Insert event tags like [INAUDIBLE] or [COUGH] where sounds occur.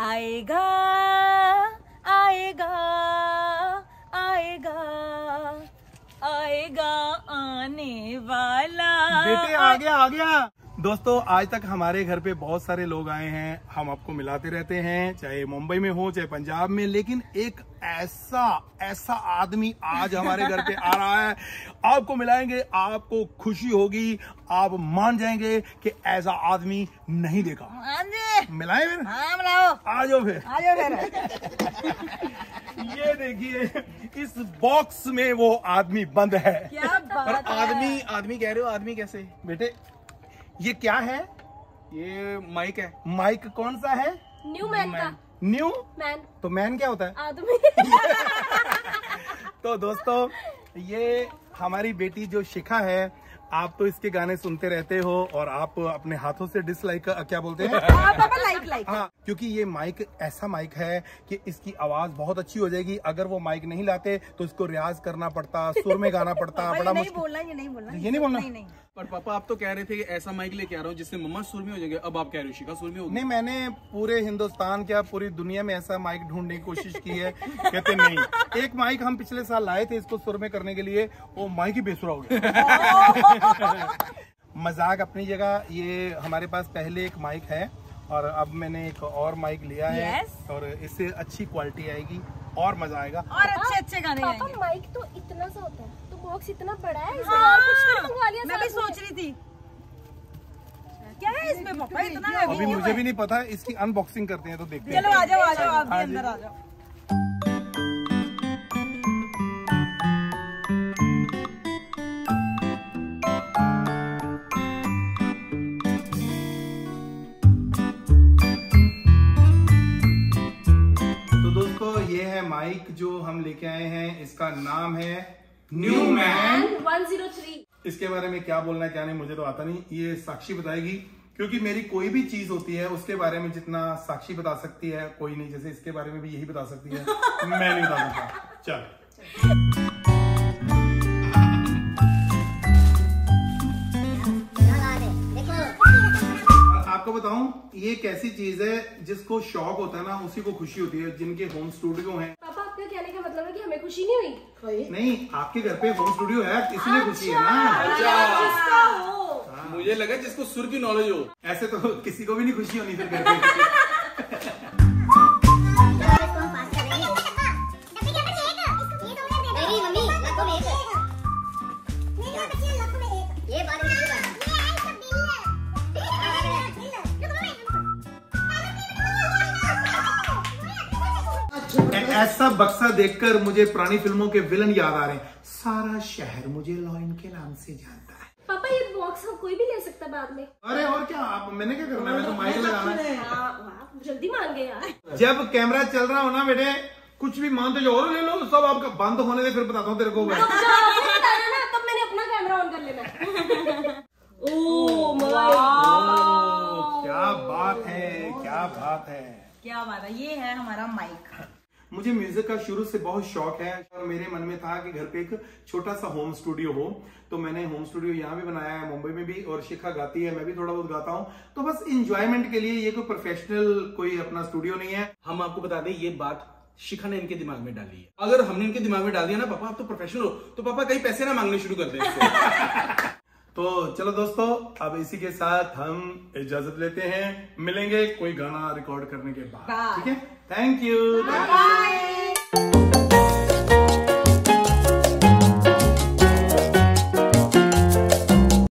आएगा आएगा आएगा आएगा आने वाला। बेटे आ गया आ गया। दोस्तों आज तक हमारे घर पे बहुत सारे लोग आए हैं। हम आपको मिलाते रहते हैं चाहे मुंबई में हो चाहे पंजाब में। लेकिन एक ऐसा ऐसा आदमी आज हमारे घर पे आ रहा है। आपको मिलाएँगे आपको खुशी होगी। आप मान जाएँगे कि ऐसा आदमी नहीं देखा। हाँ मिलाए फिर? हाँ मिलाओ। आ जाओ फिर। आ जाओ फिर। ये देखिए इस बॉक्स में वो आदमी बंद है। क्या बात है। आदमी आदमी कह रहे हो आदमी कैसे? बेटे ये क्या है? ये माइक है। माइक कौन सा है? न्यू मैन का। न्यू मैन तो मैन क्या होता है? आदमी [LAUGHS] तो दोस्तों ये हमारी बेटी जो शिखा है आप तो इसके गाने सुनते रहते हो और आप अपने हाथों से डिसलाइक क्या बोलते हैं? [LAUGHS] हाँ पापा लाइक लाइक हाँ क्योंकि ये माइक ऐसा माइक है कि इसकी आवाज़ बहुत अच्छी हो जाएगी। अगर वो माइक नहीं लाते तो इसको रियाज करना पड़ता सुर में गाना पड़ता [LAUGHS] बड़ा नहीं मुश्किल। बोलना ये नहीं बोलना ये नहीं बोलना? नहीं नहीं। पर पापा आप तो कह रहे थे कि ऐसा माइक लेके आ रहा हूँ जिससे मम्मा सुर में हो जाएँगे। अब आप कह रहे हो शिखा सुर में होगी। नहीं मैंने पूरे हिंदुस्तान क्या पूरी दुनिया में ऐसा माइक ढूँढने की कोशिश की है? कहते नहीं। एक माइक हम पिछले साल लाए थे इसको सुर में करने के लिए वो माइक ही बेसुरा हो गया। [LAUGHS] [LAUGHS] मज़ाक अपनी जगह ये हमारे पास पहले एक माइक है और अब मैंने एक और माइक लिया है Yes. और इससे अच्छी क्वालिटी आएगी और मज़ा आएगा। और अच्छे अच्छे गाने पापा माइक तो इतना सा होता है तो बॉक्स इतना बड़ा है इसमें हाँ, और कुछ तो मंगवा लिया मैं भी। सोच रही थी। क्या है इसमें पापा? इतना अभी मुझे भी नहीं पता इसकी अनबॉक्सिंग करते हैं तो देखते हैं। चलो आ जाओ आ जाओ आप भी हाँ अंदर आ जाओ। माइक जो हम लेके आए हैं इसका नाम है new man one zero three इसके बारे में क्या बोलना है क्या नहीं मुझे तो आता नहीं। ये साक्षी बताएगी क्योंकि मेरी कोई भी चीज़ होती है उसके बारे में जितना साक्षी बता सकती है कोई नहीं जैसे इसके बारे में भी यही बता सकती है। [LAUGHS] मैं नहीं बता सकता। चल। आपको बताऊँ ये एक ऐसी चीज़ है जिसको शौक होता है ना उसी को खुशी होती है जिनके होम स्टूडियो हैं पापा आपका कहने का मतलब है कि हमें खुशी नहीं हुई? नहीं आपके घर पे होम स्टूडियो है इसलिए खुशी है ना? जिसका मुझे लगा जिसको सुर की नॉलेज हो। ऐसे तो किसी को भी नहीं खुशी होनी फिर घर पे। ऐसा बक्सा देखकर मुझे पुरानी फ़िल्मों के विलन याद आ रहे हैं। सारा शहर मुझे लॉइन के नाम से जानता है। पापा ये बॉक्स हम कोई भी ले सकता बाद में? अरे और क्या? आप मैंने क्या करना है? मैं तो माइक लगाना है हाँ, वाह, जल्दी मान गए यार। जब कैमरा चल रहा हो ना बेटे कुछ भी मानते जो और ले लो सब आपका बंद होने दे फिर बताता हूँ तेरे को मैं। तब मैंने अपना कैमरा ऑन कर लेना। [LAUGHS] ओ माय क्या बात है क्या बात है। क्या बात है? ये है हमारा माइक मुझे म्यूज़िक का शुरू से बहुत शौक है और मेरे मन में था कि घर पे एक छोटा सा होम स्टूडियो हो। तो मैंने होम स्टूडियो यहाँ भी बनाया है मुंबई में भी और शिखा गाती है मैं भी थोड़ा बहुत गाता हूँ। तो बस इंजॉयमेंट के लिए ये कोई प्रोफेशनल कोई अपना स्टूडियो नहीं है। हम आपको बता दें ये बात शिखा ने इनके दिमाग में डाली है। अगर हमने इनके दिमाग में डाल दिया ना पापा आप तो प्रोफेशनल हो। तो पापा कहीं पैसे ना मांगने शुरू कर दें। [LAUGHS] तो चलो दोस्तों अब इसी के साथ हम इजाज़त लेते हैं। मिलेंगे कोई गाना रिकॉर्ड करने के बाद। ठीक है? Thank you